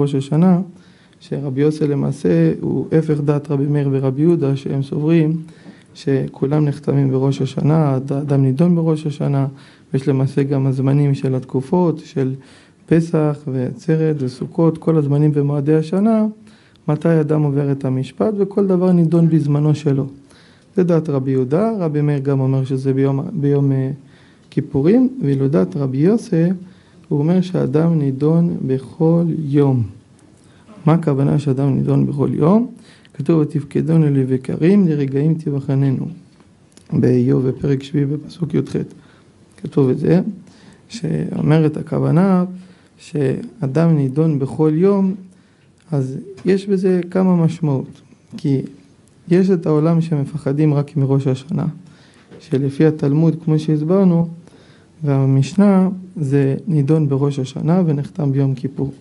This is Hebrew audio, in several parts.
ראש השנה, שרבי יוסי למעשה הוא הפך דעת רבי מאיר ורבי יהודה שהם סוברים שכולם נחתמים בראש השנה, האדם נידון בראש השנה, יש למעשה גם הזמנים של התקופות, של פסח ועצרת וסוכות, כל הזמנים במועדי השנה, מתי אדם עובר את המשפט וכל דבר נידון בזמנו שלו. זה דעת רבי יהודה, רבי מאיר גם אומר שזה ביום, ביום כיפורים, ואילו דעת רבי יוסי הוא אומר שאדם נידון בכל יום. מה הכוונה שאדם נידון בכל יום? כתוב ותפקדונו לבקרים לרגעים תבחננו באיוב בפרק שביעי בפסוק י"ח כתוב את זה שאומרת הכוונה שאדם נידון בכל יום אז יש בזה כמה משמעות כי יש את העולם שמפחדים רק מראש השנה שלפי התלמוד כמו שהסברנו והמשנה זה נידון בראש השנה ונחתם ביום כיפור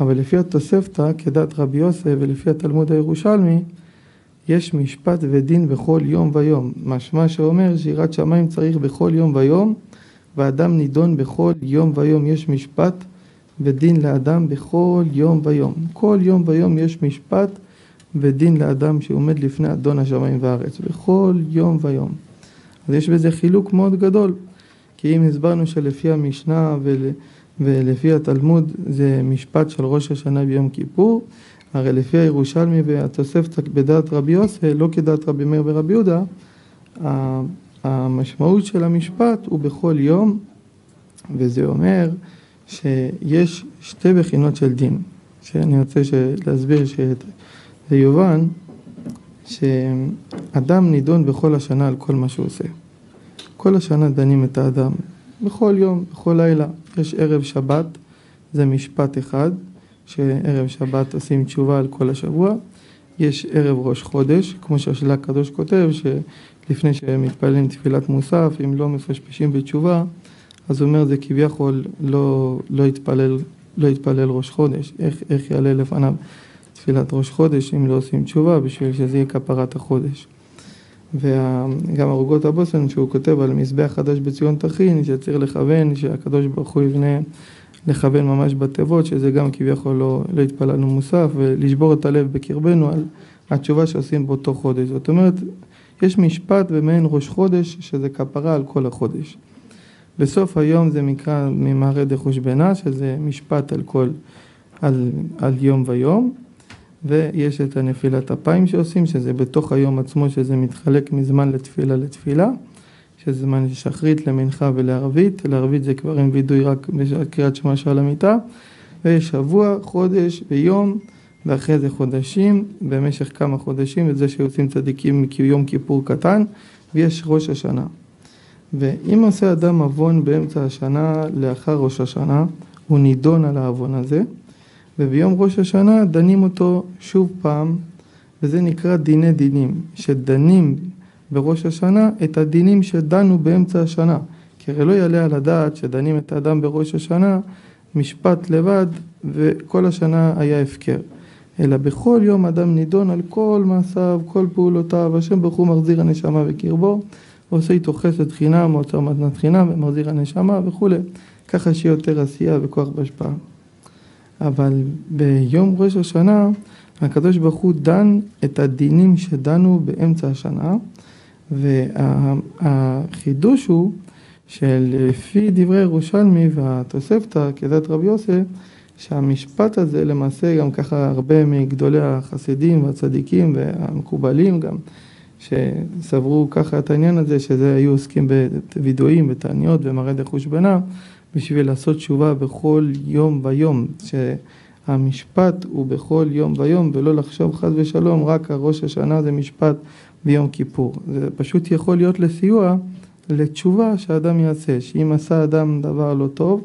אבל לפי התוספתא, כדת רבי יוסף ולפי התלמוד הירושלמי, יש משפט ודין בכל יום ויום. משמע שאומר שיראת שמיים צריך בכל יום ויום, ואדם נידון בכל יום ויום. יש משפט ודין לאדם בכל יום ויום. כל יום ויום יש משפט ודין לאדם שעומד לפני אדון השמיים והארץ. בכל יום ויום. אז יש בזה חילוק מאוד גדול. כי אם הסברנו שלפי המשנה ול... ולפי התלמוד זה משפט של ראש השנה ביום כיפור, הרי לפי הירושלמי והתוספתא בדעת רבי יוסי, לא כדעת רבי מאיר ורבי יהודה, המשמעות של המשפט הוא בכל יום, וזה אומר שיש שתי בחינות של דין, שאני רוצה להסביר שזה יובן, שאדם נידון בכל השנה על כל מה שהוא עושה. כל השנה דנים את האדם, בכל יום, בכל לילה. יש ערב שבת, זה משפט אחד, שערב שבת עושים תשובה על כל השבוע. יש ערב ראש חודש, כמו שהשלה הקדוש כותב, שלפני שהם מתפללים תפילת מוסף, אם לא מפשפשים בתשובה, אז הוא אומר זה כביכול לא, לא, יתפלל, לא יתפלל ראש חודש, איך, איך יעלה לפניו תפילת ראש חודש אם לא עושים תשובה בשביל שזה יהיה כפרת החודש. וגם ערוגות הבושם שהוא כותב על מזבח חדש בציון תכין שצריך לכוון שהקדוש ברוך הוא יבנה לכוון ממש בתיבות שזה גם כביכול לא, לא התפללנו מוסף ולשבור את הלב בקרבנו על התשובה שעושים באותו חודש. זאת אומרת יש משפט במעין ראש חודש שזה כפרה על כל החודש. בסוף היום זה נקרא ממערי דחוש בינה שזה משפט על כל על, על יום ויום ויש את הנפילת אפיים שעושים, שזה בתוך היום עצמו, שזה מתחלק מזמן לתפילה לתפילה, שזה זמן שחרית למנחה ולערבית, לערבית זה כבר עם וידוי רק בקריאת שמע שעל המיטה, ויש שבוע, חודש ויום, ואחרי זה חודשים, במשך כמה חודשים, וזה שיוצאים צדיקים יום כיפור קטן, ויש ראש השנה. ואם עושה אדם עוון באמצע השנה לאחר ראש השנה, הוא נידון על העוון הזה, וביום ראש השנה דנים אותו שוב פעם, וזה נקרא דיני דינים, שדנים בראש השנה את הדינים שדנו באמצע השנה. כי הרי לא יעלה על הדעת שדנים את האדם בראש השנה משפט לבד וכל השנה היה הפקר. אלא בכל יום אדם נידון על כל מעשיו, כל פעולותיו, השם ברוך הוא מחזיר הנשמה בקרבו, ועושה איתו חסד חינם, עוצר מתנת חינם, ומחזיר הנשמה וכולי. ככה שיהיה יותר עשייה וכוח בהשפעה. אבל ביום ראש השנה הקדוש ברוך הוא דן את הדינים שדנו באמצע השנה והחידוש הוא שלפי דברי ירושלמי והתוספתא כדת רבי יוסף שהמשפט הזה למעשה גם ככה הרבה מגדולי החסידים והצדיקים והמקובלים גם שסברו ככה את העניין הזה שזה היו עוסקים בווידואים, בתעניות ומראה דחוש בנה בשביל לעשות תשובה בכל יום ויום, שהמשפט הוא בכל יום ויום ולא לחשוב חס ושלום רק הראש השנה זה משפט ביום כיפור. זה פשוט יכול להיות לסיוע לתשובה שאדם יעשה, שאם עשה אדם דבר לא טוב,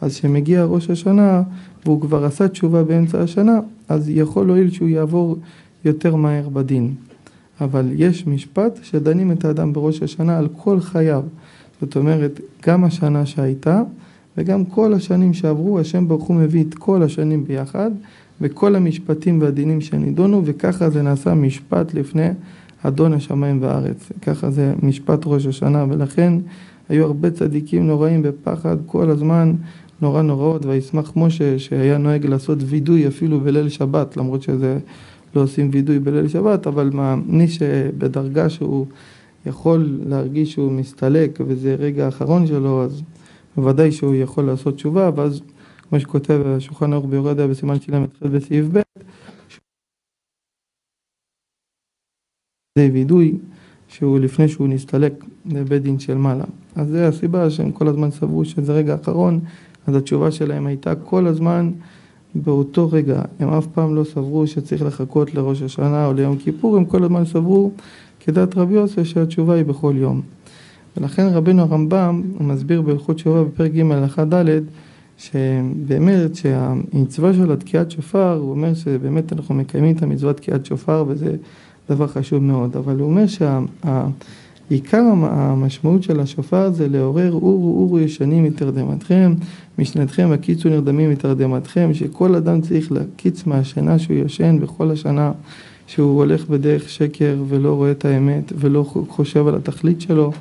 אז כשמגיע ראש השנה והוא כבר עשה תשובה באמצע השנה, אז יכול להועיל שהוא יעבור יותר מהר בדין. אבל יש משפט שדנים את האדם בראש השנה על כל חייו. זאת אומרת, גם השנה שהייתה וגם כל השנים שעברו, השם ברוך הוא מביא את כל השנים ביחד, וכל המשפטים והדינים שנידונו, וככה זה נעשה משפט לפני אדון השמיים והארץ. ככה זה משפט ראש השנה, ולכן היו הרבה צדיקים נוראים בפחד כל הזמן נורא נוראות, וישמח משה שהיה נוהג לעשות וידוי אפילו בליל שבת, למרות שזה לא עושים וידוי בליל שבת, אבל מי שבדרגה שהוא יכול להרגיש שהוא מסתלק וזה רגע האחרון שלו, אז בוודאי שהוא יכול לעשות תשובה, ואז כמו שכותב השולחן ערוך ביורדיה בסימן התחיל בסעיף ב', זה וידוי שהוא לפני שהוא נסתלק לבית דין של מעלה. אז זה הסיבה שהם כל הזמן סברו שזה רגע אחרון, אז התשובה שלהם הייתה כל הזמן באותו רגע. הם אף פעם לא סברו שצריך לחכות לראש השנה או ליום כיפור, הם כל הזמן סברו כדת רבי יוסף שהתשובה היא בכל יום. ולכן רבנו הרמב"ם מסביר בהלכות תשובה בפרק ג' הלכה ד' שבאמת שהמצווה של התקיעת שופר, הוא אומר שבאמת אנחנו מקיימים את המצוות תקיעת שופר וזה דבר חשוב מאוד, אבל הוא אומר שעיקר המשמעות של השופר זה לעורר אורו אורו ישנים מתרדמתכם, משנתכם הקיצו נרדמים מתרדמתכם, שכל אדם צריך להקיץ מהשינה שהוא ישן בכל השנה שהוא הולך בדרך שקר ולא רואה את האמת ולא חושב על התכלית שלו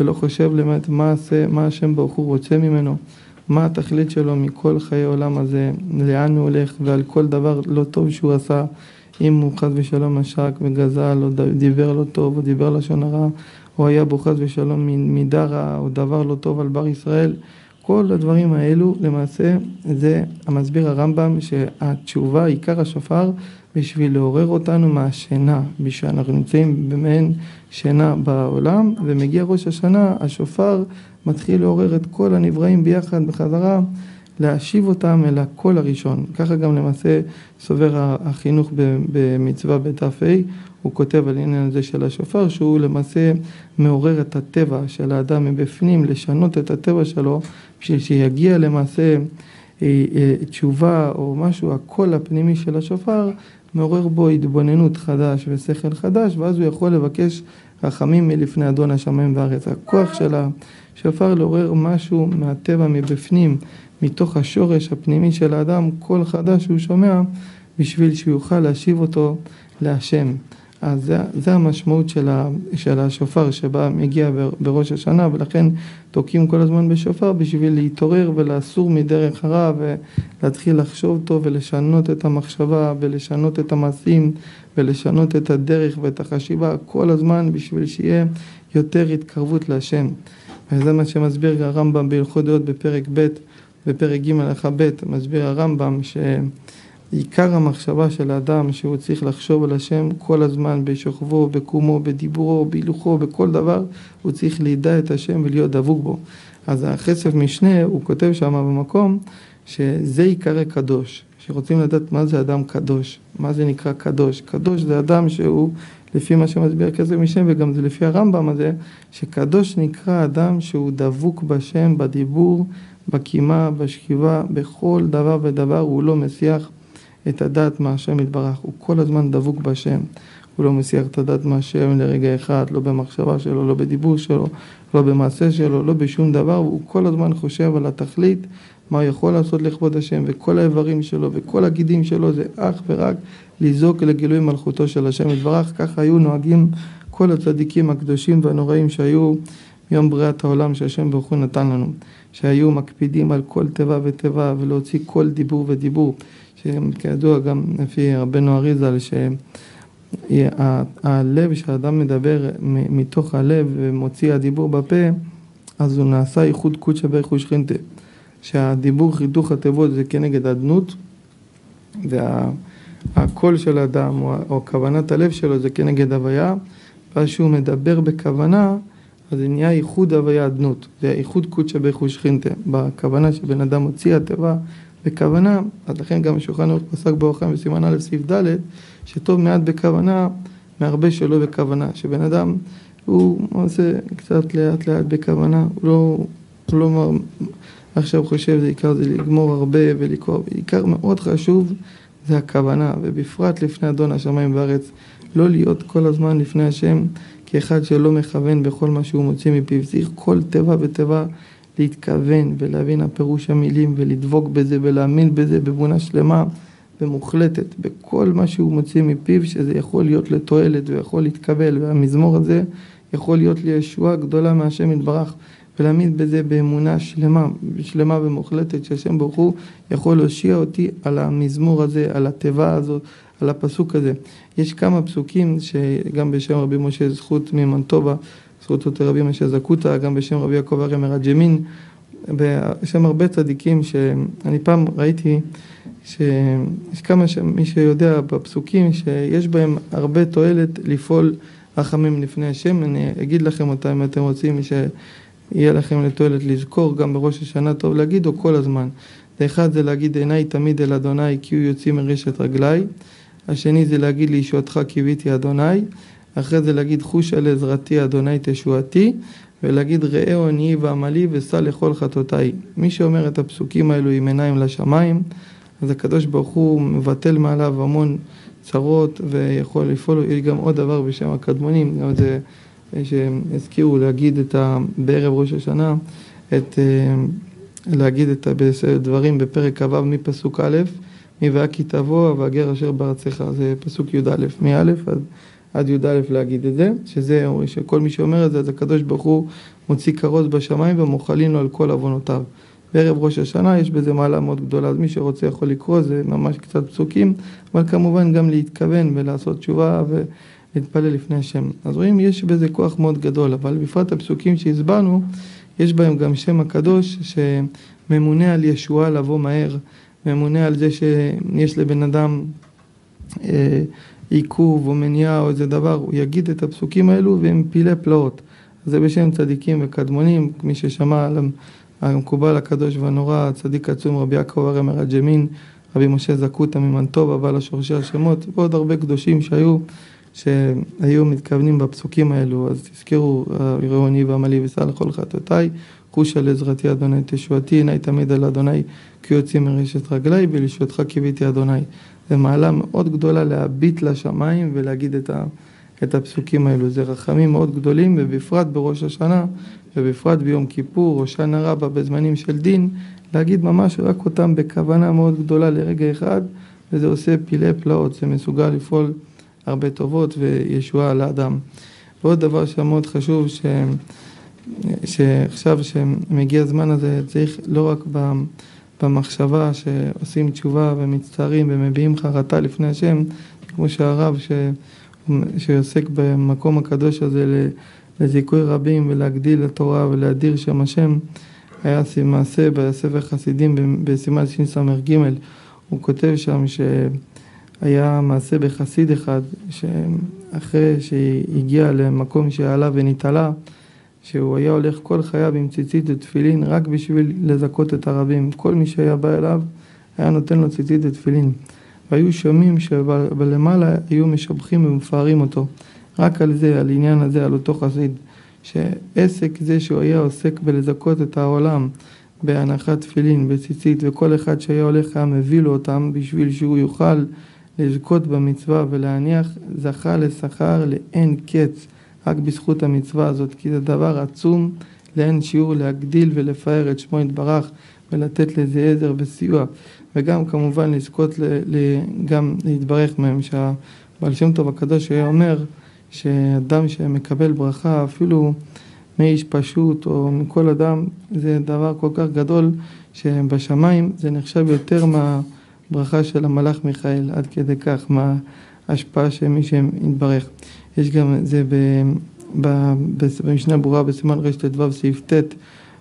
ולא חושב באמת מה, מה השם ברוך הוא רוצה ממנו, מה התכלית שלו מכל חיי העולם הזה, לאן הוא הולך ועל כל דבר לא טוב שהוא עשה, אם הוא חס ושלום משק וגזל או דיבר לא טוב או דיבר לשון הרע או היה בו חס ושלום מידה רע או דבר לא טוב על בר ישראל. כל הדברים האלו למעשה זה המסביר הרמב"ם שהתשובה, עיקר השופר בשביל לעורר אותנו מהשינה, בשביל אנחנו נמצאים במעין שינה בעולם ומגיע ראש השנה, השופר מתחיל לעורר את כל הנבראים ביחד בחזרה להשיב אותם אל הקול הראשון. ככה גם למעשה סובר החינוך במצווה בת"ה, הוא כותב על עניין הזה של השופר, שהוא למעשה מעורר את הטבע של האדם מבפנים, לשנות את הטבע שלו, בשביל שיגיע למעשה אה, אה, תשובה או משהו, הקול הפנימי של השופר, מעורר בו התבוננות חדש ושכל חדש, ואז הוא יכול לבקש רחמים מלפני אדון השמיים והארץ. הכוח של השופר לעורר משהו מהטבע מבפנים, מתוך השורש הפנימי של האדם, קול חדש שהוא שומע, בשביל שהוא יוכל להשיב אותו להשם. אז זה, זה המשמעות של, ה, של השופר שבא, מגיע בראש השנה, ולכן תוקעים כל הזמן בשופר בשביל להתעורר ולאסור מדרך הרע ולהתחיל לחשוב טוב ולשנות את המחשבה ולשנות את המעשים ולשנות את הדרך ואת החשיבה כל הזמן בשביל שיהיה יותר התקרבות להשם. וזה מה שמסביר הרמב"ם בהלכות דעות בפרק ב', בפרק ג' הלכה ב', מסביר הרמב"ם ש... עיקר המחשבה של האדם שהוא צריך לחשוב על השם כל הזמן בשוכבו, בקומו, בדיבורו, בהילוכו, בכל דבר, הוא צריך לידע את השם ולהיות דבוק בו. אז החסף משנה, הוא כותב שם במקום, שזה עיקרי קדוש. שרוצים לדעת מה זה אדם קדוש, מה זה נקרא קדוש. קדוש זה אדם שהוא, לפי מה שמסביר כסף משנה, וגם זה לפי הרמב"ם הזה, שקדוש נקרא אדם שהוא דבוק בשם, בדיבור, בקימה, בשכיבה, בכל דבר ודבר, הוא לא מסיח. את הדעת מהשם יתברך, הוא כל הזמן דבוק בהשם, הוא לא מסיח את הדעת מהשם לרגע אחד, לא במחשבה שלו, לא בדיבור שלו, לא במעשה שלו, לא בשום דבר, הוא כל הזמן חושב על התכלית, מה הוא יכול לעשות לכבוד השם, וכל האיברים שלו וכל הגידים שלו זה אך ורק לזעוק לגילוי מלכותו של השם יתברך, ככה היו נוהגים כל הצדיקים הקדושים והנוראים שהיו מיום בריאת העולם שהשם ברוך הוא נתן לנו, שהיו מקפידים על כל תיבה ותיבה ולהוציא כל דיבור ודיבור. שכידוע גם לפי רבנו אריזל, שהלב שהאדם מדבר מתוך הלב ומוציא הדיבור בפה, אז הוא נעשה ייחוד קודשא בריך ושכינתה. שהדיבור חיתוך התיבות זה כנגד אדנות, והקול של האדם או, או כוונת הלב שלו זה כנגד הוויה, ואז שהוא מדבר בכוונה, אז זה נהיה ייחוד הוויה אדנות. זה ייחוד קודשא בריך ושכינתה. בכוונה שבן אדם מוציא התיבה בכוונה, אז לכן גם השולחן ערוך פסק באורח חיים בסימן א' סעיף ד', שטוב מעט בכוונה מהרבה שלא בכוונה, שבן אדם הוא עושה קצת לאט לאט בכוונה, הוא לא, הוא לא עכשיו חושב זה עיקר זה לגמור הרבה ולקרוא, עיקר מאוד חשוב זה הכוונה, ובפרט לפני אדון השמיים והארץ, לא להיות כל הזמן לפני השם כאחד שלא מכוון בכל מה שהוא מוציא מפיו, צריך כל תיבה ותיבה להתכוון ולהבין הפירוש המילים ולדבוק בזה ולהאמין בזה באמונה שלמה ומוחלטת בכל מה שהוא מוציא מפיו שזה יכול להיות לתועלת ויכול להתקבל. והמזמור הזה יכול להיות לישועה גדולה מהשם יתברך ולהעמיד בזה באמונה שלמה, שלמה ומוחלטת, שהשם ברוך הוא יכול להושיע אותי על המזמור הזה, על התיבה הזאת, על הפסוק הזה. יש כמה פסוקים שגם בשם רבי משה זכות ממנטובה, זכות אותי רבי משה זקוטה, גם בשם רבי יעקב אריה מרג'מין, בשם הרבה צדיקים שאני פעם ראיתי שיש כמה, מי שיודע בפסוקים שיש בהם הרבה תועלת לפעול רחמים לפני השם, אני אגיד לכם אותם אם אתם רוצים, שיהיה לכם לתועלת לזכור גם בראש השנה טוב להגיד או כל הזמן. האחד זה להגיד עיניי תמיד אל אדוני כי הוא יוציא מרשת רגליי, השני זה להגיד לישועתך קיוויתי אדוני, אחרי זה להגיד חושה לעזרתי אדוני תשועתי, ולהגיד ראה עוניי ועמלי וסע לכל חטאותיי. מי שאומר את הפסוקים האלו עם עיניים לשמיים, אז הקדוש ברוך הוא מבטל מעליו המון צרות ויכול לפעול, יש גם עוד דבר בשם הקדמונים, גם זה שהזכירו להגיד את ה... בערב ראש השנה, את, אה, להגיד את הדברים בפרק כ"ו מפסוק א', מי והיה כי תבוא והגר אשר בארצך, זה פסוק י"א, מא' עד, עד י"א להגיד את זה, שזה, שכל מי שאומר את זה, אז הקדוש ברוך הוא מוציא כרוז בשמיים ומוחלים לו על כל עוונותיו. בערב ראש השנה יש בזה מעלה מאוד גדולה, אז מי שרוצה יכול לקרוא, זה ממש קצת פסוקים, אבל כמובן גם להתכוון ולעשות תשובה ולהתפלל לפני השם. אז רואים, יש בזה כוח מאוד גדול, אבל בפרט הפסוקים שהסברנו, יש בהם גם שם הקדוש שממונה על ישועה לבוא מהר, ממונה על זה שיש לבן אדם אה, עיכוב או מניעה או איזה דבר, הוא יגיד את הפסוקים האלו והם פילי פלאות. זה בשם צדיקים וקדמונים, מי ששמע על המקובל הקדוש והנורא, הצדיק עצום רבי יעקב הרי מרג'מין, רבי משה זקוטה ממנטובה, בעל השורשי השמות, ועוד הרבה קדושים שהיו, שהיו מתכוונים בפסוקים האלו, אז תזכרו, ראוני ועמלי וסע לכל חטאותיי, חושה לעזרתי אדוני תשועתי, עיניי תמיד על אדוני, כי יוציא מרשת רגלי, ולישועתך קיוויתי אדוני. זה מעלה מאוד גדולה להביט לשמיים ולהגיד את, ה, את הפסוקים האלו. זה רחמים מאוד גדולים, ובפרט בראש השנה, ובפרט ביום כיפור, הושענא רבה בזמנים של דין, להגיד ממש רק אותם בכוונה מאוד גדולה לרגע אחד, וזה עושה פילי פלאות, זה מסוגל לפעול הרבה טובות וישועה לאדם. ועוד דבר שמאוד חשוב, ש... שעכשיו שמגיע הזמן הזה, צריך לא רק במחשבה שעושים תשובה ומצטערים ומביעים חרטה לפני השם, כמו שהרב ש... שעוסק במקום הקדוש הזה לזיכוי רבים ולהגדיל לתורה ולהדיר שם השם, היה מעשה בספר חסידים בסימן שס"ג, הוא כותב שם שהיה מעשה בחסיד אחד, שאחרי שהגיע למקום שעלה ונתעלה, שהוא היה הולך כל חייו עם ציצית ותפילין רק בשביל לזכות את הרבים. כל מי שהיה בא אליו היה נותן לו ציצית ותפילין. והיו שומעים שבלמעלה היו משבחים ומפארים אותו. רק על זה, על עניין הזה, על אותו חסיד. שעסק זה שהוא היה עוסק בלזכות את העולם בהנחת תפילין, בציצית, וכל אחד שהיה הולך היה מביא לו אותם בשביל שהוא יוכל לזכות במצווה ולהניח, זכה לשכר לאין קץ. רק בזכות המצווה הזאת, כי זה דבר עצום לאין שיעור להגדיל ולפאר את שמו יתברך ולתת לזה עזר וסיוע, וגם כמובן לזכות ל, ל, גם להתברך מהם, שהבעל שם טוב הקדוש היה אומר שאדם שמקבל ברכה אפילו מאיש פשוט או מכל אדם זה דבר כל כך גדול שבשמיים זה נחשב יותר מהברכה של המלאך מיכאל. עד כדי כך מה ההשפעה של מי שיתברך. יש גם זה במשנה ברורה בסימן רט"ו סעיף ט',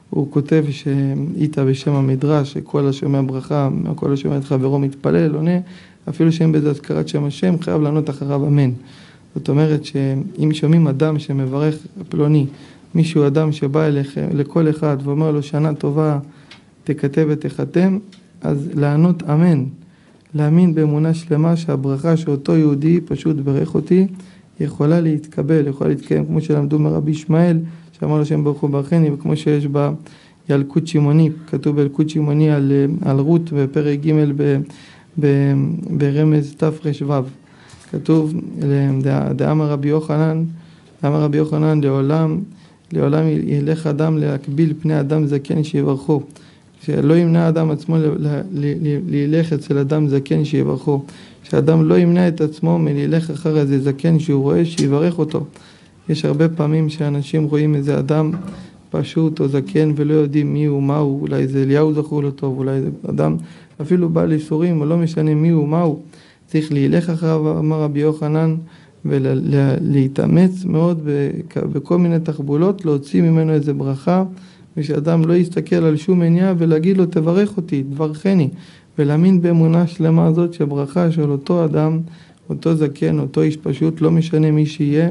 הוא כותב שאיתה בשם המדרש, שכל השומע ברכה, כל השומע את חברו מתפלל, עונה, אפילו שאין בזה הזכרת שם השם, חייב לענות אחריו אמן. זאת אומרת שאם שומעים אדם שמברך פלוני, מישהו אדם שבא אליכם, לכל אחד ואומר לו שנה טובה תכתב ותחתם, אז לענות אמן, להאמין באמונה שלמה שהברכה שאותו יהודי פשוט ברך אותי יכולה להתקבל, יכולה להתקיים, כמו שלמדו מרבי ישמעאל, שאמר לו שם ברוך הוא ברכני, וכמו שיש בילקוט שמעוני, כתוב בילקוט שמעוני על, על רות בפרק ג' ברמז תר"ו, כתוב דאמר רבי יוחנן, דאמר רבי יוחנן לעולם, לעולם ילך אדם להקביל פני אדם זקן שיברכו. שלא ימנע אדם עצמו ללך אצל אדם זקן שיברכו. שאדם לא ימנע את עצמו מללך אחר איזה זקן שהוא רואה שיברך אותו. יש הרבה פעמים שאנשים רואים איזה אדם פשוט או זקן ולא יודעים מי הוא, מה הוא, אולי זה אליהו זכור לו טוב, אולי זה אדם אפילו בעל איסורים, או לא משנה מי הוא, מה הוא, צריך להילך אחריו, אמר רבי יוחנן, ולהתאמץ מאוד בכל מיני תחבולות, להוציא ממנו איזה ברכה, ושאדם לא יסתכל על שום עניין ולהגיד לו תברך אותי, תברכני, ולהאמין באמונה שלמה הזאת שהברכה של אותו אדם, אותו זקן, אותו איש פשוט, לא משנה מי שיהיה,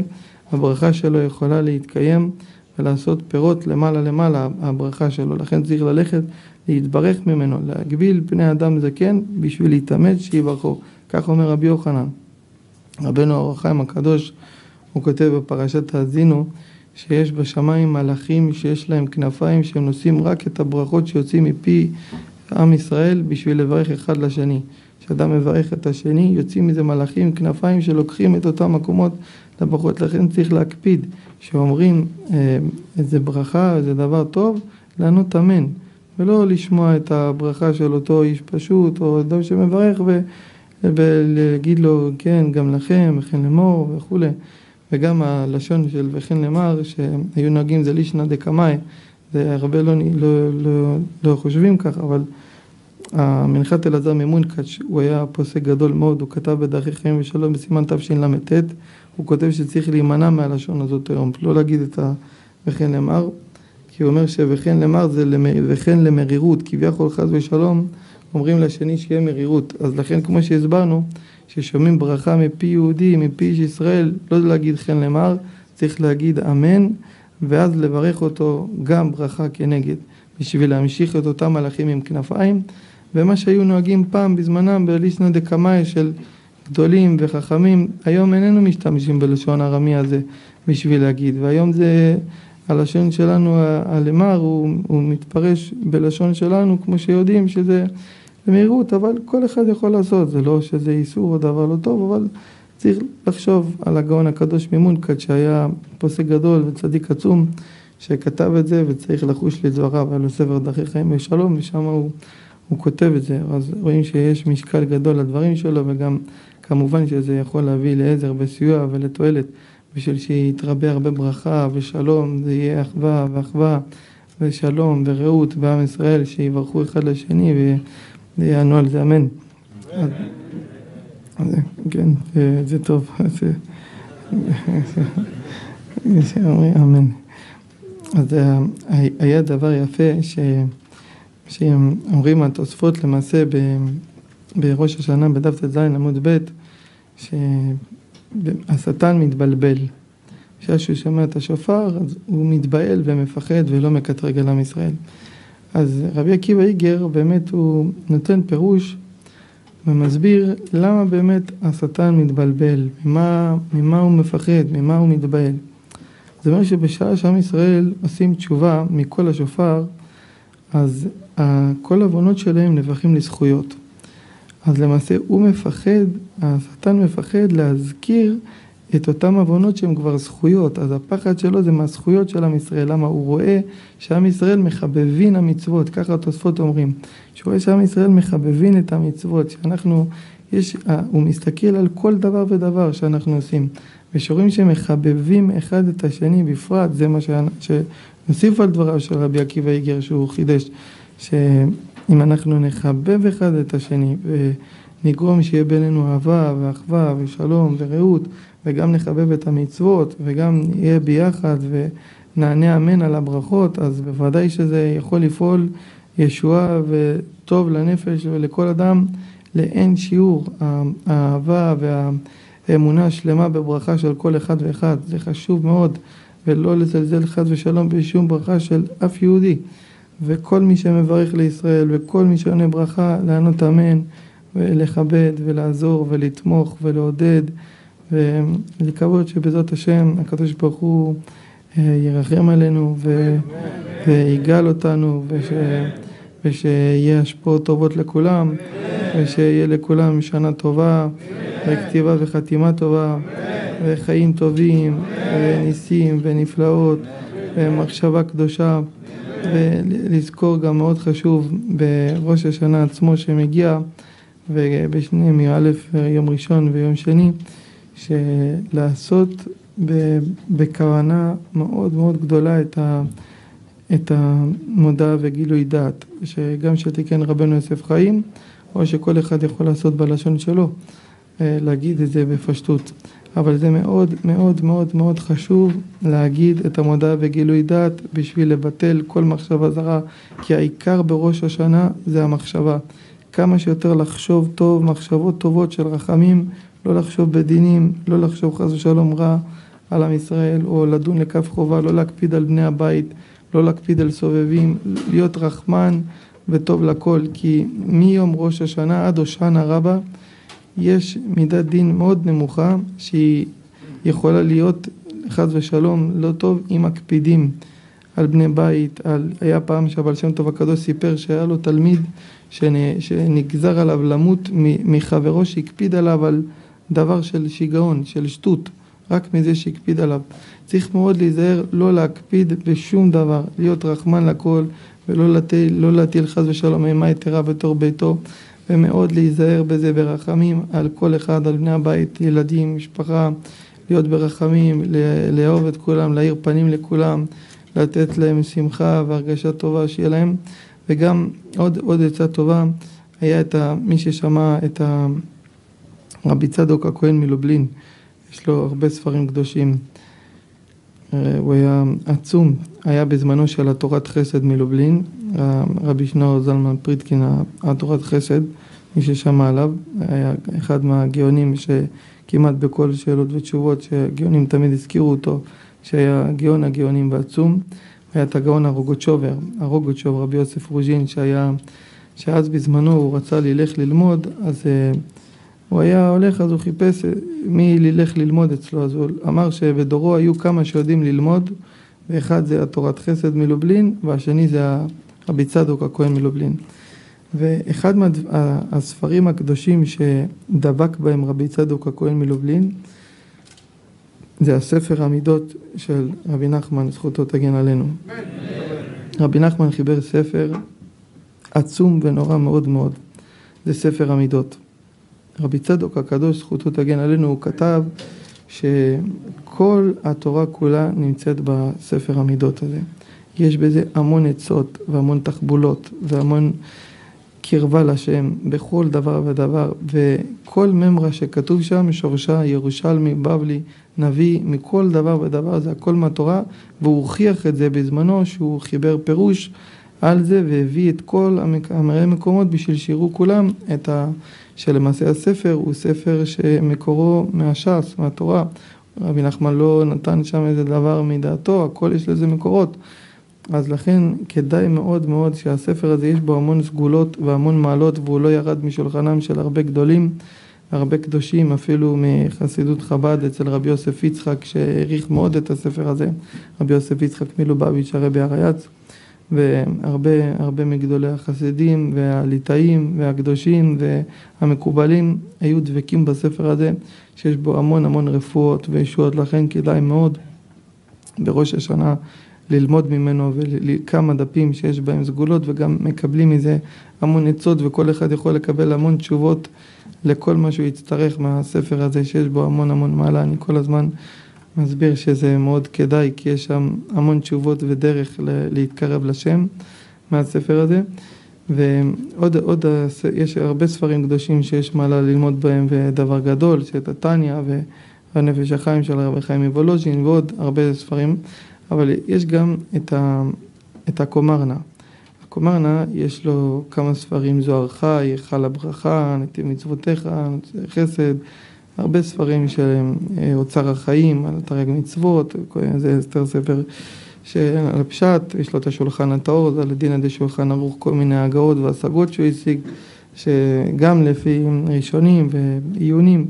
הברכה שלו יכולה להתקיים ולעשות פירות למעלה למעלה, הברכה שלו. לכן צריך ללכת להתברך ממנו, להגביל פני אדם זקן בשביל להתאמץ שיברכו. כך אומר רבי יוחנן. רבנו אור החיים הקדוש, הוא כותב בפרשת האזינו, שיש בשמיים מלאכים שיש להם כנפיים שהם נושאים רק את הברכות שיוצאים מפי עם ישראל בשביל לברך אחד לשני. כשאדם מברך את השני, יוצאים מזה מלאכים כנפיים שלוקחים את אותם מקומות לברכות. לכן צריך להקפיד, כשאומרים אה, איזה ברכה, איזה דבר טוב, לענות אמן, ולא לשמוע את הברכה של אותו איש פשוט, או אדם שמברך. ולהגיד לו כן גם לכם וכן לאמור וכולי וגם הלשון של וכן למר שהיו נוהגים זה לישנא דקמאי זה הרבה לא, לא, לא, לא חושבים כך אבל המנחת אלעזר ממונקאץ' הוא היה פוסק גדול מאוד הוא כתב בדרכי חיים ושלום בסימן תשל"ט הוא כותב שצריך להימנע מהלשון הזאת היום לא להגיד את ה... וכן למר כי הוא אומר שוכן למר זה וכן למרירות כביכול חס ושלום אומרים לשני שיהיה מרירות. אז לכן כמו שהסברנו, ששומעים ברכה מפי יהודי, מפי איש ישראל, לא להגיד חן למר, צריך להגיד אמן, ואז לברך אותו גם ברכה כנגד, בשביל להמשיך את אותם מלאכים עם כנפיים, ומה שהיו נוהגים פעם בזמנם בליסנא דקמאי של גדולים וחכמים, היום איננו משתמשים בלשון ארמי הזה בשביל להגיד, והיום זה הלשון שלנו, הלמר, הוא, הוא מתפרש בלשון שלנו, כמו שיודעים שזה במהירות, אבל כל אחד יכול לעשות, זה לא שזה איסור או דבר לא טוב, אבל צריך לחשוב על הגאון הקדוש ממונקת שהיה פוסק גדול וצדיק עצום שכתב את זה וצריך לחוש לדבריו, היה לו ספר דרכי חיים ושלום ושם הוא, הוא כותב את זה, אז רואים שיש משקל גדול לדברים שלו וגם כמובן שזה יכול להביא לעזר וסיוע ולתועלת בשביל שיתרבה הרבה ברכה ושלום, זה יהיה אחווה ואחווה ושלום ורעות בעם ישראל, שיברכו אחד לשני ויענו על זה אמן. כן, זה טוב. אמן. אז היה דבר יפה ש... שאומרים התוספות למעשה בראש השנה בדף ט"ז עמוד ב' שהשטן מתבלבל. בשעה שהוא שומע את השופר אז הוא מתבהל ומפחד ולא מקטרג על עם ישראל. אז רבי עקיבא איגר באמת הוא נותן פירוש ומסביר למה באמת השטן מתבלבל, ממה, ממה הוא מפחד, ממה הוא מתבהל. זה אומר שבשעה שעם ישראל עושים תשובה מכל השופר, אז כל העוונות שלהם נהפכים לזכויות. אז למעשה הוא מפחד, השטן מפחד להזכיר את אותם עוונות שהן כבר זכויות, אז הפחד שלו זה מהזכויות של עם ישראל, למה? הוא רואה שעם ישראל מחבבין המצוות, ככה התוספות אומרים, שהוא רואה שעם ישראל מחבבין את המצוות, שאנחנו, יש, הוא מסתכל על כל דבר ודבר שאנחנו עושים, ושרואים שמחבבים אחד את השני בפרט, זה מה שנוסיף על דבריו של רבי עקיבא איגר שהוא חידש, שאם אנחנו נחבב אחד את השני ונגרום שיהיה בינינו אהבה ואחווה ושלום ורעות וגם נחבב את המצוות וגם נהיה ביחד ונענה אמן על הברכות, אז בוודאי שזה יכול לפעול ישועה וטוב לנפש ולכל אדם לאין שיעור. האהבה והאמונה השלמה בברכה של כל אחד ואחד, זה חשוב מאוד, ולא לזלזל חס ושלום בשום ברכה של אף יהודי. וכל מי שמברך לישראל וכל מי שעונה ברכה לענות אמן ולכבד ולעזור ולתמוך ולעודד ולקוות שבעזרת השם הקדוש ברוך הוא אה, ירחם עלינו ו... ויגאל אותנו וש... ושיהיה השפעות טובות לכולם ושיהיה לכולם שנה טובה וכתיבה וחתימה טובה וחיים טובים וניסים ונפלאות ומחשבה קדושה ולזכור גם מאוד חשוב בראש השנה עצמו שמגיע ובשניהם יום א' יום ראשון ויום שני שלעשות בכוונה מאוד מאוד גדולה את, ה, את המודע וגילוי דעת, שגם שתיקן רבנו יוסף חיים, או שכל אחד יכול לעשות בלשון שלו, אה, להגיד את זה בפשטות. אבל זה מאוד מאוד מאוד מאוד חשוב להגיד את המודע וגילוי דעת בשביל לבטל כל מחשבה זרה, כי העיקר בראש השנה זה המחשבה. כמה שיותר לחשוב טוב, מחשבות טובות של רחמים, לא לחשוב בדינים, לא לחשוב חס ושלום רע על עם ישראל, או לדון לכף חובה, לא להקפיד על בני הבית, לא להקפיד על סובבים, להיות רחמן וטוב לכל, כי מיום ראש השנה עד הושענא רבה יש מידת דין מאוד נמוכה שהיא יכולה להיות חס ושלום לא טוב אם מקפידים על בני בית, על... היה פעם שהבעל שם טוב הקדוש סיפר שהיה לו תלמיד שנגזר עליו למות מחברו שהקפיד עליו על דבר של שיגעון, של שטות, רק מזה שהקפיד עליו. צריך מאוד להיזהר לא להקפיד בשום דבר, להיות רחמן לכל ולא להטיל, לא להטיל חס ושלום אימה יתרה בתור ביתו ומאוד להיזהר בזה ברחמים על כל אחד, על בני הבית, ילדים, משפחה, להיות ברחמים, לאהוב את כולם, להאיר פנים לכולם, לתת להם שמחה והרגשה טובה שיהיה להם. וגם עוד, עוד עצה טובה היה את ה, מי ששמע את רבי צדוק הכהן מלובלין, יש לו הרבה ספרים קדושים, אה, הוא היה עצום, היה בזמנו של התורת חסד מלובלין, רבי שנור זלמן פריטקין, התורת חסד, מי ששמע עליו, היה אחד מהגאונים שכמעט בכל שאלות ותשובות שהגאונים תמיד הזכירו אותו, שהיה גאון הגאונים ועצום, היה את הגאון הרוגוצ'ובר, הרוגוצ'וב, רבי יוסף רוז'ין, שהיה, שאז בזמנו הוא רצה ללך ללמוד, אז uh, הוא היה הולך, אז הוא חיפש מי ללך ללמוד אצלו, אז הוא אמר שבדורו היו כמה שיודעים ללמוד, ואחד זה התורת חסד מלובלין, והשני זה רבי צדוק הכהן מלובלין. ואחד מהספרים הקדושים שדבק בהם רבי צדוק הכהן מלובלין זה הספר המידות של רבי נחמן, זכותו תגן עלינו. רבי נחמן חיבר ספר עצום ונורא מאוד מאוד, זה ספר המידות. רבי צדוק הקדוש, זכותו תגן עלינו, הוא כתב שכל התורה כולה נמצאת בספר המידות הזה. יש בזה המון עצות והמון תחבולות והמון קרבה לשם בכל דבר ודבר, וכל ממרה שכתוב שם, שורשה ירושלמי, בבלי, נביא, מכל דבר ודבר, זה הכל מהתורה, והוא הוכיח את זה בזמנו, שהוא חיבר פירוש על זה, והביא את כל המראי מקומות בשביל שיראו כולם את ה... שלמעשה הספר הוא ספר שמקורו מהש"ס, מהתורה. רבי נחמן לא נתן שם איזה דבר מדעתו, הכל יש לזה מקורות. אז לכן כדאי מאוד מאוד שהספר הזה יש בו המון סגולות והמון מעלות והוא לא ירד משולחנם של הרבה גדולים, הרבה קדושים, אפילו מחסידות חב"ד אצל רבי יוסף יצחק שהעריך מאוד את הספר הזה, רבי יוסף יצחק מלובביץ' הרבי הרייץ, והרבה הרבה מגדולי החסידים והליטאים והקדושים והמקובלים היו דבקים בספר הזה שיש בו המון המון רפואות וישועות, לכן כדאי מאוד בראש השנה ללמוד ממנו וכמה דפים שיש בהם סגולות וגם מקבלים מזה המון עצות וכל אחד יכול לקבל המון תשובות לכל מה שהוא יצטרך מהספר הזה שיש בו המון המון מעלה. אני כל הזמן מסביר שזה מאוד כדאי כי יש שם המון תשובות ודרך להתקרב לשם מהספר הזה. ועוד עוד, יש הרבה ספרים קדושים שיש מעלה ללמוד בהם ודבר גדול, שאת התניא והנפש החיים של הרבי חיים מוולוז'ין ועוד הרבה ספרים. אבל יש גם את, ה, את הקומרנה. הקומרנה יש לו כמה ספרים, זוהר חי, היכל הברכה, נתיב מצוותיך, חסד, הרבה ספרים של אה, אוצר החיים, על תרי"ג מצוות, זה יותר ספר על הפשט, יש לו את השולחן הטהור, זה על הדין עדי שולחן ערוך כל מיני הגאות והשגות שהוא השיג, שגם לפי ראשונים ועיונים.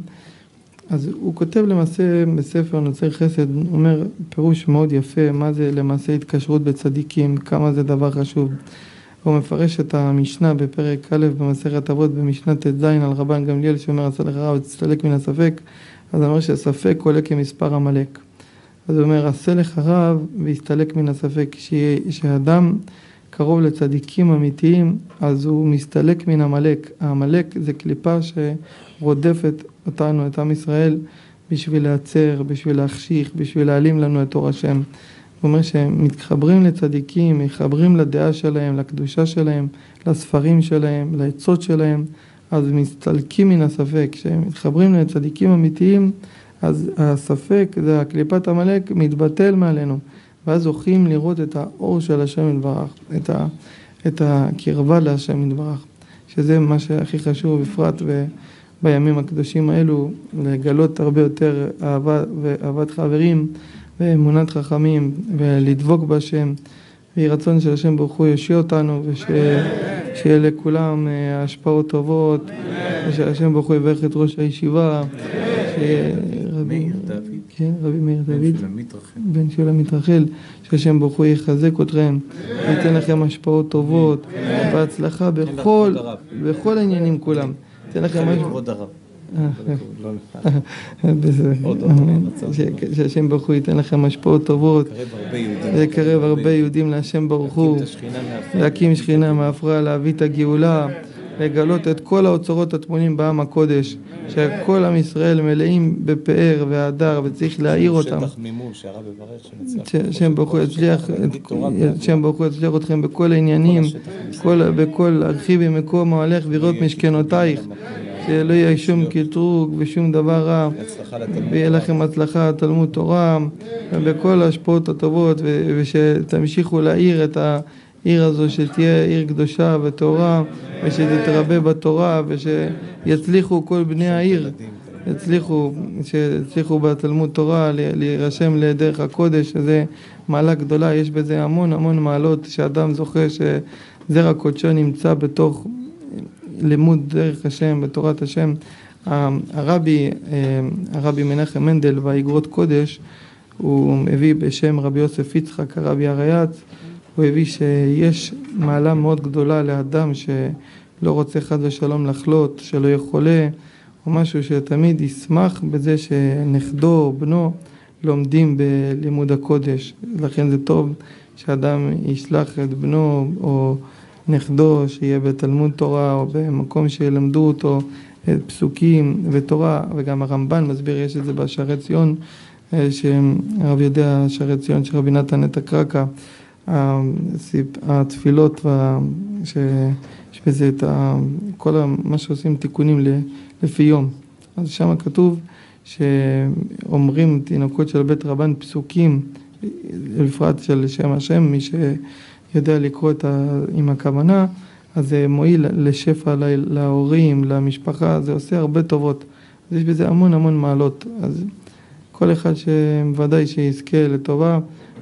אז הוא כותב למעשה בספר נוצר חסד, הוא אומר פירוש מאוד יפה, מה זה למעשה התקשרות בצדיקים, כמה זה דבר חשוב. הוא מפרש את המשנה בפרק א' במסכת אבות במשנה ט"ז על רבן גמליאל שאומר עשה לך רע ותסתלק מן הספק, אז אומר שהספק עולה כמספר עמלק. אז הוא אומר עשה לך רב והסתלק מן הספק, כשאדם קרוב לצדיקים אמיתיים אז הוא מסתלק מן עמלק, העמלק זה קליפה שרודפת אותנו, את עם ישראל, בשביל להצר, בשביל להחשיך, בשביל להעלים לנו את אור השם. הוא אומר שהם מתחברים לצדיקים, מתחברים לדעה שלהם, לקדושה שלהם, לספרים שלהם, לעצות שלהם, אז מסתלקים מן הספק. כשהם מתחברים לצדיקים אמיתיים, אז הספק, זה הקליפת עמלק, מתבטל מעלינו. ואז זוכים לראות את האור של השם יתברך, את, את הקרבה להשם יתברך, שזה מה שהכי חשוב, בפרט ב, בימים הקדושים האלו, לגלות הרבה יותר אהבה ואהבת חברים ואמונת חכמים ולדבוק בהשם. ויהי רצון של השם ברוך הוא יושיע אותנו ושיהיה לכולם אה, השפעות טובות ושהשם ברוך הוא יברך את ראש הישיבה מאיר דוד. כן, רבי מאיר דוד. בן שולמית רחל שהשם ברוך הוא יחזק אתכם וייתן לכם השפעות טובות והצלחה בכל בכל העניינים כולם ייתן לכם כבוד הרב. שהשם ברוך הוא ייתן לכם השפעות טובות, לקרב הרבה יהודים. להשם ברוך הוא, להקים שכינה מאפרה, להביא את הגאולה, לגלות את כל האוצרות הטמונים בעם הקודש, שכל עם ישראל מלאים בפאר והדר וצריך להאיר אותם. שהשם ברוך הוא יצליח, השם ברוך הוא יצליח אתכם בכל העניינים, בכל ארכיבי מקום אוהלך ויראות משכנותייך. שלא יהיה שום קטרוג ושום דבר רע, ויהיה לכם הצלחה, תלמוד תורה, ובכל ההשפעות הטובות, ושתמשיכו להאיר את העיר הזו, שתהיה עיר קדושה וטהורה, ושתתרבה בתורה, ושיצליחו כל בני העיר. יצליחו, שיצליחו בתלמוד תורה להירשם לדרך הקודש, שזה מעלה גדולה, יש בזה המון המון מעלות שאדם זוכה שזרע קודשו נמצא בתוך לימוד דרך השם בתורת השם. הרבי, אה, הרבי מנחם מנדל באגרות קודש, הוא הביא בשם רבי יוסף יצחק הרבי הרייץ, הוא הביא שיש מעלה מאוד גדולה לאדם שלא רוצה חד ושלום לחלות, שלא יהיה חולה, או משהו שתמיד ישמח בזה שנכדו או בנו לומדים בלימוד הקודש. לכן זה טוב שאדם ישלח את בנו או נכדו שיהיה בתלמוד תורה או במקום שילמדו אותו פסוקים ותורה וגם הרמב"ן מסביר, יש את זה בשערי ציון אה, שהרב יודע, שערי ציון של רבי נתן את הקרקע התפילות שיש בזה את כל מה שעושים תיקונים לפי יום אז שם כתוב שאומרים תינוקות של בית רבן פסוקים בפרט של שם השם מי ש... יודע לקרוא את ה... עם הכוונה, אז זה מועיל לשפע להורים, למשפחה, זה עושה הרבה טובות. אז יש בזה המון המון מעלות. אז כל אחד שוודאי שיזכה לטובה,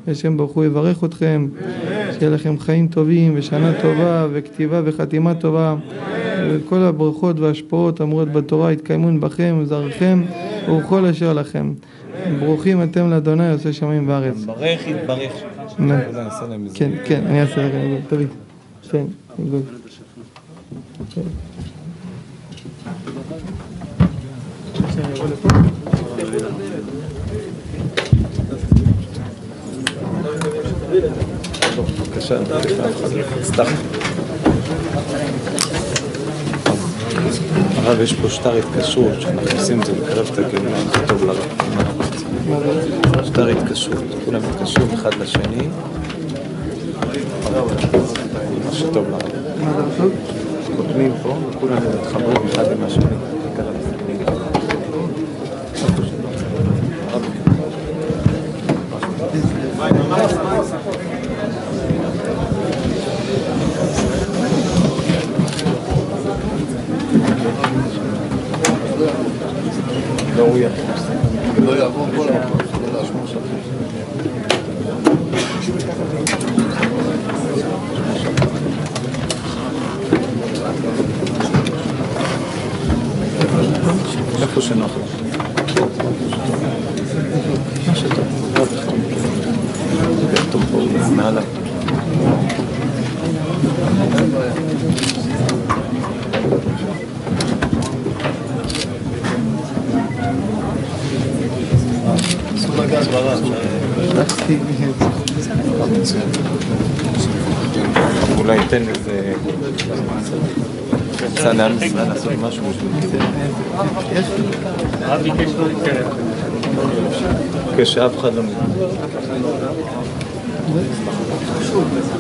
והשם ברוך הוא יברך אתכם, שיהיה לכם חיים טובים ושנה טובה וכתיבה וחתימה טובה. וכל הברכות וההשפעות האמורות בתורה יתקיימון בכם ובזרעכם ובכל אשר לכם. ברוכים אתם לאדוני עושה שמיים וארץ. ברך יתברך. כן, כן, אני אעשה לכם, תביא. כן, גוד. בבקשה, סתם. הרב, יש פה שטר התקשרות, שאנחנו עושים את זה לקרב את הגאולה, זה טוב לרב. שטר התקשרות, כולם מתקשרים אחד לשני. מה שטוב לרב. חותמים פה, מתחברים אחד עם השני. לא הוא לא יעבור כל לא איפה שנוח מה שטוב. טוב פה מעליו. אולי ייתן איזה... כשאף אחד לא.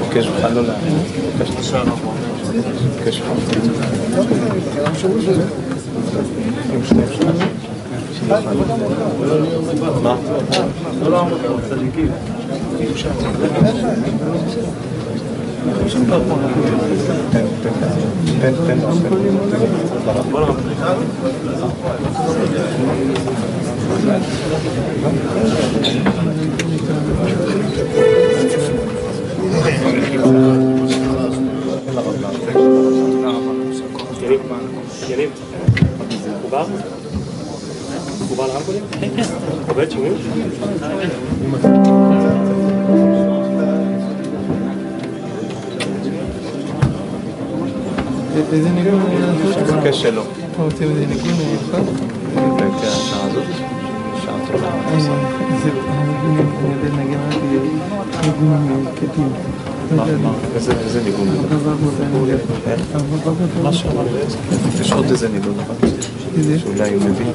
מבקש ממך לא לה... מבקש מבקש מה? תן, תן, תן, תן, יניב, מחובר? מחובר לרמקולים? כן, כן. עובד שומעים? איזה ניגון אני לעשות? מבקש שלא. אתה רוצה איזה ניגון מיוחד? כן, השעה הזאת. שעה טובה. זה הניגון, אני יודע לנגן רק ניגון קטין. מה, מה? איזה ניגון? מה שאמר יש עוד איזה ניגון אחד? שאולי הוא מבין.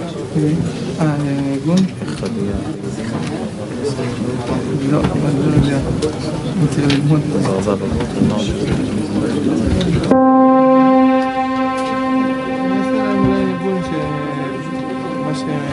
אה, ניגון? אחד יהיה. לא, אבל לא יודע. ללמוד. אני להם אולי ניגון ש...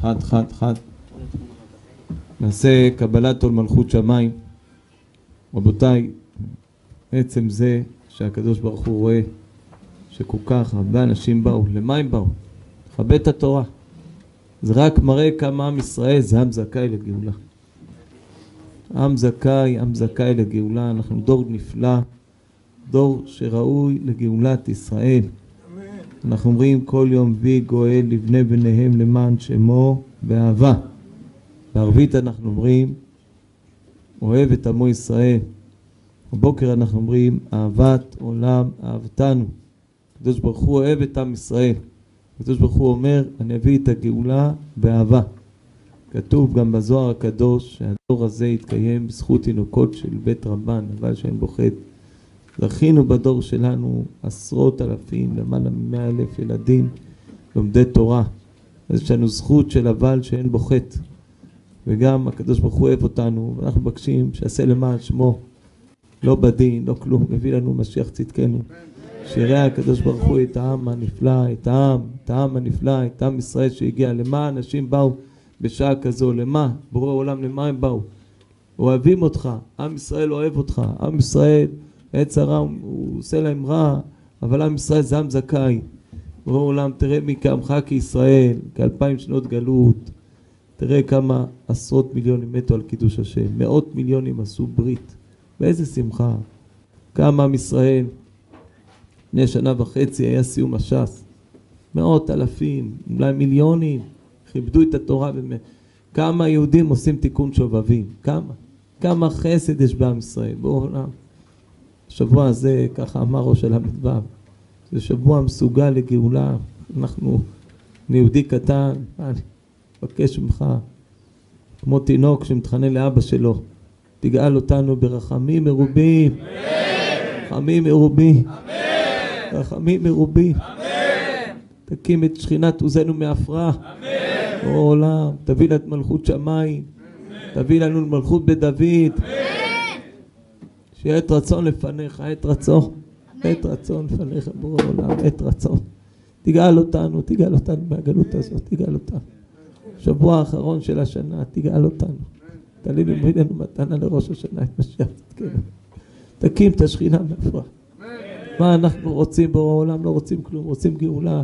חד, חד, חד. נעשה קבלת עול מלכות שמיים. רבותיי, עצם זה שהקדוש ברוך הוא רואה שכל כך הרבה אנשים באו, למה הם באו? לכבד את התורה. זה רק מראה כמה עם ישראל זה עם זכאי לגאולה. עם זכאי, עם זכאי לגאולה, אנחנו דור נפלא, דור שראוי לגאולת ישראל. אנחנו אומרים כל יום וי גואל לבני בניהם למען שמו באהבה. בערבית אנחנו אומרים אוהב את עמו ישראל. בבוקר אנחנו אומרים אהבת עולם אהבתנו. הקדוש ברוך הוא אוהב את עם ישראל. הקדוש ברוך הוא אומר אני אביא את הגאולה באהבה. כתוב גם בזוהר הקדוש שהדור הזה יתקיים בזכות תינוקות של בית רבן, אבל שאין בו חטא. זכינו בדור שלנו עשרות אלפים, למעלה ממאה אלף ילדים לומדי תורה. אז יש לנו זכות של אבל שאין בו חטא. וגם הקדוש ברוך הוא אוהב אותנו, ואנחנו מבקשים שיעשה למען שמו, לא בדין, לא כלום, מביא לנו משיח צדקנו. שיראה הקדוש ברוך הוא את העם הנפלא, את העם, את העם הנפלא, את עם ישראל שהגיע. למה אנשים באו בשעה כזו? למה? בורא עולם, למה הם באו? אוהבים אותך, עם ישראל אוהב אותך, עם ישראל, עץ הרע הוא עושה להם רע, אבל עם ישראל זה עם זכאי. בורא עולם, תראה מי כעמך כישראל, כאלפיים שנות גלות, תראה כמה עשרות מיליונים מתו על קידוש השם, מאות מיליונים עשו ברית, באיזה שמחה. כמה עם ישראל, לפני שנה וחצי היה סיום הש"ס, מאות אלפים, אולי מיליונים, כיבדו את התורה. כמה יהודים עושים תיקון שובבים, כמה, כמה חסד יש בעם ישראל, בעולם. השבוע הזה, ככה אמר ראש הל"ו, זה שבוע מסוגל לגאולה, אנחנו, אני יהודי קטן, אני מבקש ממך, כמו תינוק שמתחנן לאבא שלו, תגאל אותנו ברחמים מרובים, רחמים מרובים, רחמים מרובים, תקים את שכינת עוזנו מעפרה, בעולם, תביא לנו את מלכות שמיים, תביא לנו מלכות בדוד, שיהיה עת רצון לפניך, עת רצון, עת רצון לפניך בורא עולם, עת רצון. תגאל אותנו, תגאל אותנו מהגלות הזאת, תגאל אותנו. שבוע האחרון של השנה, תגאל אותנו. תלינו בינינו מתנה לראש השנה את משיח צדקנו. תקים את השכינה מעפרה. מה אנחנו רוצים בורא עולם? לא רוצים כלום, רוצים גאולה.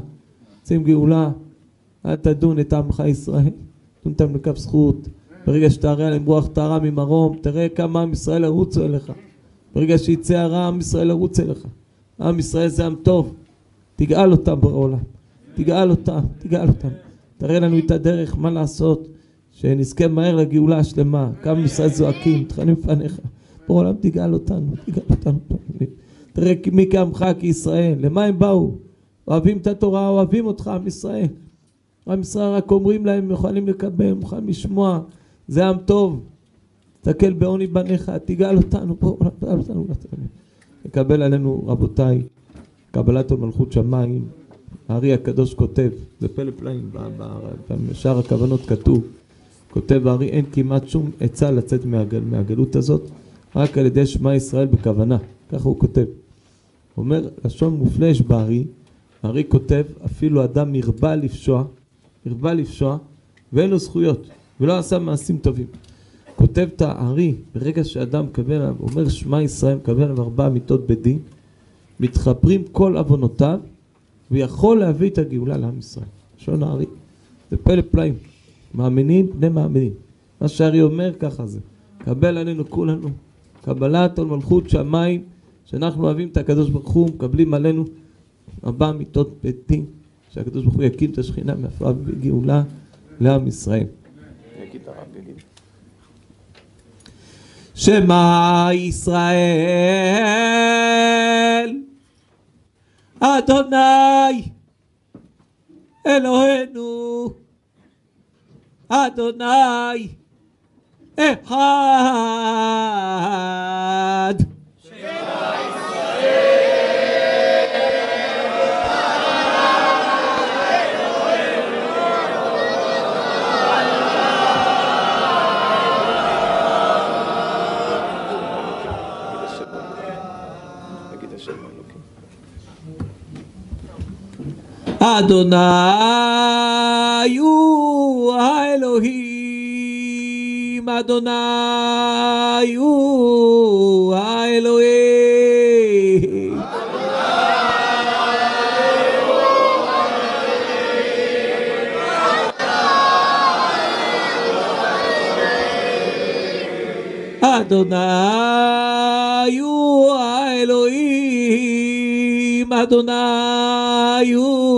רוצים גאולה. אל תדון את עמך ישראל, תדון אותם לכף זכות. ברגע שתערה עליהם רוח טהרה ממרום, תראה כמה עם ישראל ירוצו אליך. ברגע שיצא הרע, עם ישראל ירוץ אליך. עם ישראל זה עם טוב. תגאל אותם בעולם. תגאל אותם, תגאל אותם. תראה לנו את הדרך, מה לעשות, שנזכה מהר לגאולה השלמה. כמה ישראל זועקים, מתחננים לפניך. בעולם תגאל אותנו, תגאל אותנו. תראה מי כעמך כישראל, למה הם באו? אוהבים את התורה, אוהבים אותך, עם ישראל. עם ישראל רק אומרים להם, מוכנים לקבל, מוכנים לשמוע, זה עם טוב. תסתכל בעוני בניך, תגאל אותנו, בואו, תגאל אותנו. נקבל עלינו, רבותיי, קבלת המלכות שמיים. הארי הקדוש כותב, זה פלא פלאים, בשאר הכוונות כתוב, כותב הארי, אין כמעט שום עצה לצאת מהגל, מהגלות הזאת, רק על ידי שמע ישראל בכוונה, ככה הוא כותב. אומר, לשון מופלא יש בארי, הארי כותב, אפילו אדם הרבה לפשוע, הרבה לפשוע, ואין לו זכויות, ולא עשה מעשים טובים. כותב את הארי, ברגע שאדם מקבל אומר שמע ישראל, מקבל עליו ארבע מיתות בדין, מתחפרים כל עוונותיו, ויכול להביא את הגאולה לעם ישראל. לשון הארי. זה פלא פלאים. מאמינים בני מאמינים. מה שהארי אומר ככה זה. קבל עלינו כולנו. קבלת עול מלכות שמיים, שאנחנו אוהבים את הקדוש ברוך הוא, מקבלים עלינו ארבע מיתות בית דין, שהקדוש ברוך הוא יקים את השכינה מעפרה בגאולה לעם ישראל. שמע ישראל אדוני אלוהינו אדוני אחד Adonai, you are Elohim. Adonai, you are Elohim. Adonai, you are Elohim. Adonai, you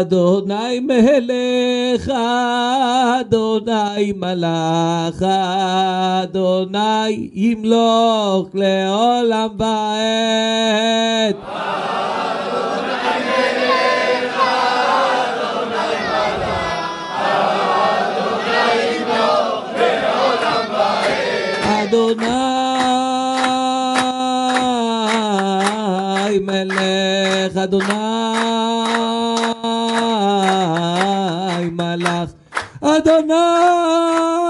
אדוני הוא האלוהים. אדוני הוא האלוהים, אדוני הוא האלוהים. אדוני מלך, אדוני מלך, אדוני ימלוך לעולם ועד. אדוני מלך, אדוני אדוני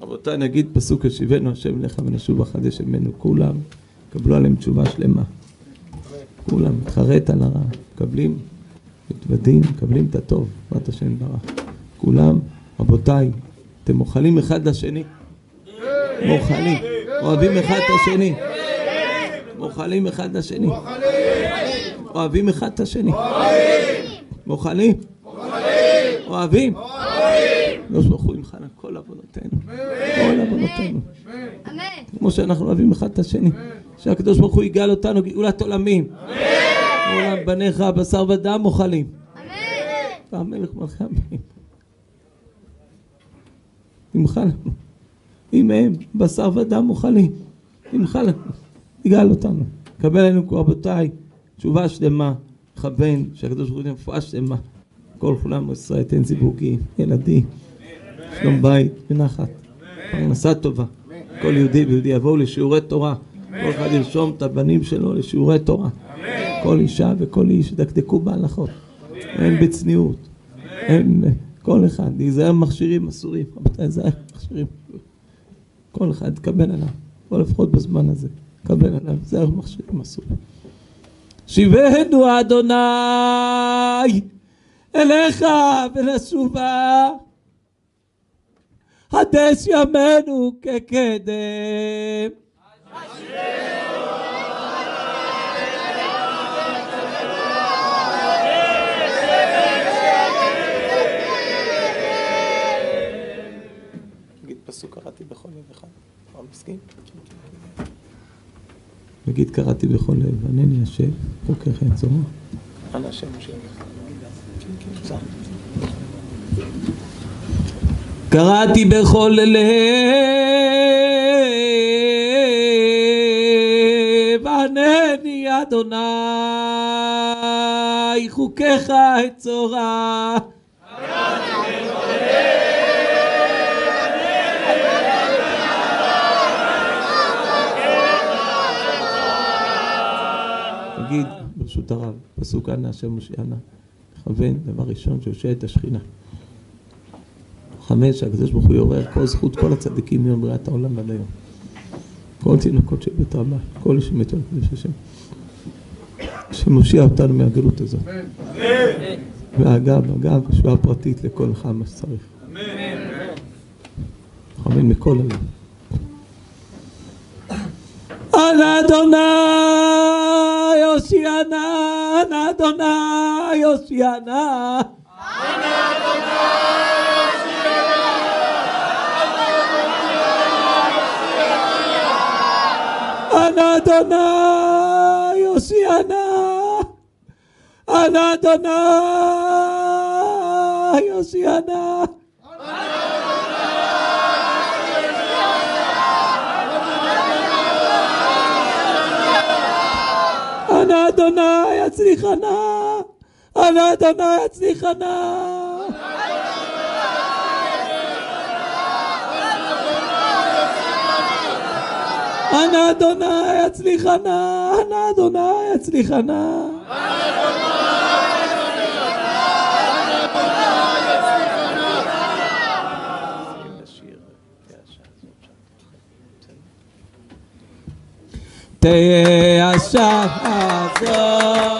רבותיי, נגיד פסוק השיבנו השם לך ונשוב החדש ממנו. כולם קבלו עליהם תשובה שלמה. כולם, מתחרט על הרע, מקבלים, מתוודים, מקבלים את הטוב, בעזרת השם ברח. כולם, רבותיי, אתם מוכלים אחד לשני. מוכלים, אוהבים אחד את השני. מוכלים אחד לשני. אוהבים אחד את השני. מוכלים. אוהבים. ימחל על כל עוונותינו. כל עוונותינו. אמן. כמו שאנחנו אוהבים אחד את השני. שהקדוש ברוך הוא יגאל אותנו גאולת עולמים. עולם בניך בשר ודם מוכלים. אמן. והמלך מלכי הבאים. ימחל לנו. אם הם בשר ודם מוכלים. ימחל לנו. יגאל אותנו. קבל עלינו רבותיי תשובה שלמה. מכוון שהקדוש ברוך הוא רפואה שלמה. כל כולם ישראל תן זיווגים, ילדים, שלום בית ונחת, פרנסה טובה. כל יהודי ויהודי יבואו לשיעורי תורה. כל אחד ירשום את הבנים שלו לשיעורי תורה. כל אישה וכל איש ידקדקו בהלכות. הם בצניעות. הם, כל אחד, להיזהר מכשירים אסורים. רבותיי, להיזהר מכשירים. כל אחד תקבל עליו, או לפחות בזמן הזה, תקבל עליו, להיזהר מכשירים אסורים. שיבנו אדוני אליך ונשובה, חדש ימינו כקדם. נגיד פסוק קראתי בכל לב אחד. אתה מסכים? נגיד קראתי בכל לב, ענני השם, חוקך אין צורך. אנא השם משה. בסדר. קראתי בכל לב, ענני אדוני, חוקיך אצורה. תגיד, ברשות הרב, פסוק אנא השם מושיענה, מכוון, דבר ראשון, שיושע את השכינה. חמש, שהקדוש ברוך הוא יעורר כל זכות כל הצדיקים מיום בריאת העולם ועד היום. כל תינוקות של בית רבה, כל אלה שמתו על קדוש השם. שמושיע אותנו מהגלות הזאת. ואגב, אגב, ישועה פרטית לכל אחד מה שצריך. אמן מכל הלב. על אדוני יושיענה, על אדוני יושיענה. אנא אדוני Ana Adonai, Hosiana. Ana Adonai, Hosiana. Ana אדוני יצליחנה, אנא אדוני יצליחנה. אנא אדוני יצליחנה. אנא אדוני הזאת שם. תהיה השעה הזאת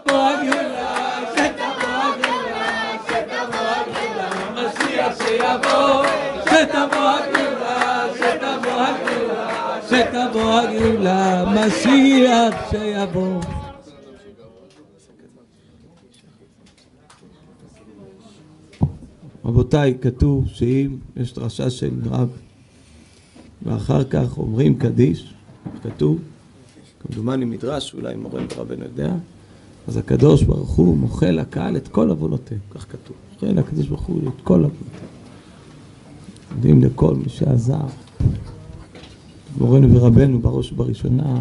הגאולה, משיח שיבוא. רבותיי, כתוב שאם יש דרשה של רב ואחר כך אומרים קדיש, כתוב, כמדומני מדרש, אולי מורה ורבנו יודע, אז הקדוש ברוך הוא מוחל לקהל את כל עוונותיהם, כך כתוב. מוחל הקדוש ברוך הוא את כל עוונותיהם. יודעים לכל מי שעזר, מורנו ורבנו בראש ובראשונה,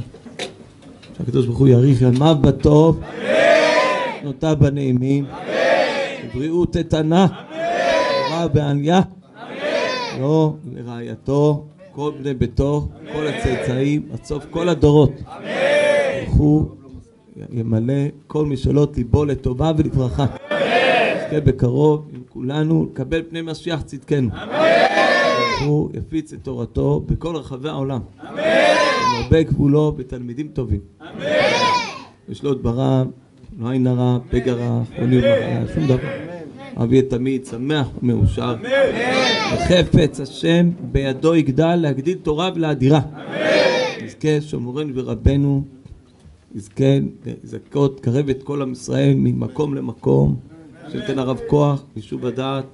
שהקדוש ברוך הוא יאריך ימיו בטוב, נוטה בנעימים, בריאות איתנה, תורה בעלייה, לו לרעייתו, כל בני ביתו, כל הצאצאים, עד סוף כל הדורות. ברוך הוא ימלא כל משאלות ליבו לטובה ולברכה. נזכה בקרוב עם כולנו לקבל פני משיח צדקנו. ברוך הוא יפיץ את תורתו בכל רחבי העולם. ומרבה גבולו בתלמידים טובים. ושלוט ברב, לא עין הרע, פגע רע, חולי ומחלה, שום דבר. אבי תמיד שמח ומאושר. וחפץ השם בידו יגדל להגדיל תורה ולאדירה. נזכה שומרנו ורבנו, נזכה לזכות, קרב את כל עם ישראל ממקום למקום, שייתן הרב כוח, יישוב הדעת.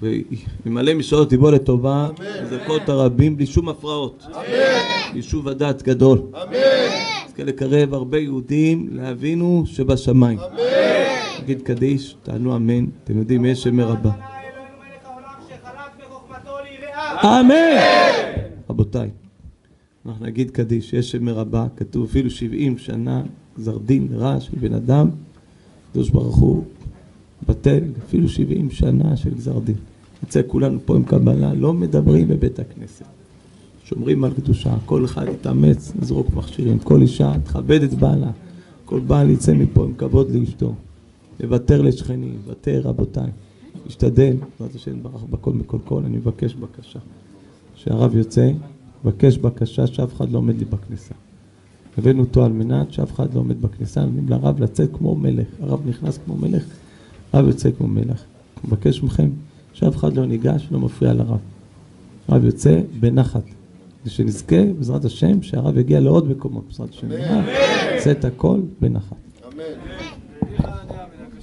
וימלא משאלות ליבו לטובה, לזכות הרבים בלי שום הפרעות. יישוב הדעת גדול. נזכה לקרב הרבה יהודים לאבינו שבשמיים. נגיד קדיש, תענו אמן, אתם יודעים, יש שם מרבה. אמן! רבותיי, אנחנו נגיד קדיש, יש שם מרבה, כתוב אפילו 70 שנה גזר דין רע של בן אדם, הקדוש ברוך הוא בטל, אפילו 70 שנה של גזר דין. נצא כולנו פה עם קבלה, לא מדברים בבית הכנסת. שומרים על קדושה, כל אחד יתאמץ לזרוק מכשירים, כל אישה תכבד את בעלה, כל בעל יצא מפה עם כבוד לאשתו. לוותר לשכנים, לוותר רבותיי. להשתדל, בעזרת השם ברך בכל מכל כל, אני מבקש בקשה. כשהרב יוצא, מבקש בקשה שאף אחד לא עומד לי בכניסה. הבאנו אותו על מנת שאף אחד לא עומד בכניסה, נותנים לרב לצאת כמו מלך. הרב נכנס כמו מלך, הרב יוצא כמו מלך. מבקש מכם שאף אחד לא ניגש, לא מפריע לרב. הרב יוצא בנחת. ושנזכה, בעזרת השם, שהרב יגיע לעוד מקומות, בעזרת השם. יעשה את הכל בנחת.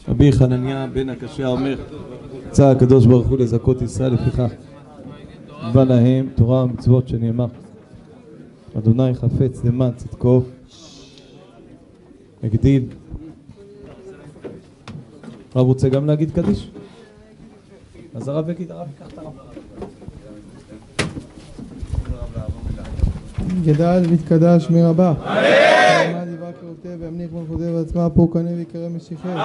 רבי חנניה בן הקשיא אומר, רצה הקדוש ברוך הוא לזכות ישראל לפיכך. בא להם תורה ומצוות שנאמר, אדוני חפץ למען צדקו, הגדיל. הרב רוצה גם להגיד קדיש? אז הרב יגיד, הרב ייקח את הרב. גדל ויתקדש מרבה. אמן. עמד יברך כרותיה וימניח מלכותיה ועצמה פורקנה ויקרא משיחי. אמן.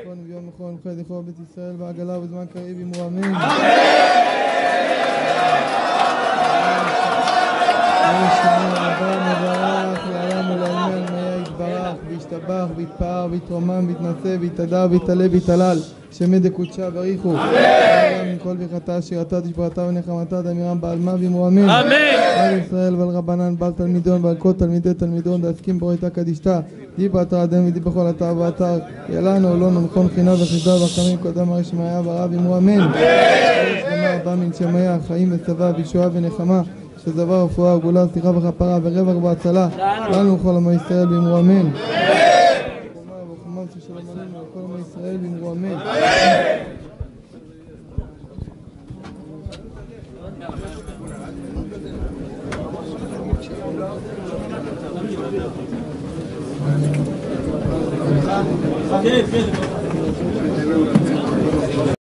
נכון ויום נכון חד לכל בית ישראל בעגלה ובזמן קריב אמרו אמן. אמן. וישתבח ויתפאר ויתרומם ויתנשא ויתהדר ויתעלה ויתהלל שמי דקודשה בריחו. אמן. מכל ברכתה שירתה תשברתה ונחמתה דמירם בעלמה ואמרו אמן. אמן. על ישראל ועל רבנן בעל תלמידון ועל כל תלמידי תלמידון דעסקים בו איתה קדישתה דיבה אתר אדם ודי בכל אתר ואתר ילנו לא נכון חינה וחידה וחמים קודם הרי שמעיה ברב אמרו אמן שלמה הבא מן שמיה חיים וצבא וישועה ונחמה שדבר רפואה וגאולה סליחה וכפרה ורווח והצלה לנו וכל עמו ישראל ואמרו אמן וכל עמו ישראל ואמרו אמן כן, כן.